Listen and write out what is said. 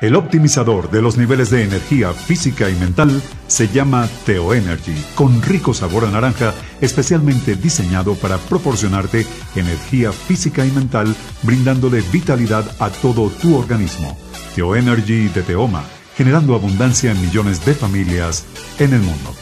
El optimizador de los niveles de energía física y mental se llama Teo Energy, con rico sabor a naranja, especialmente diseñado para proporcionarte energía física y mental, brindándole vitalidad a todo tu organismo. Teo Energy de Teoma, generando abundancia en millones de familias en el mundo.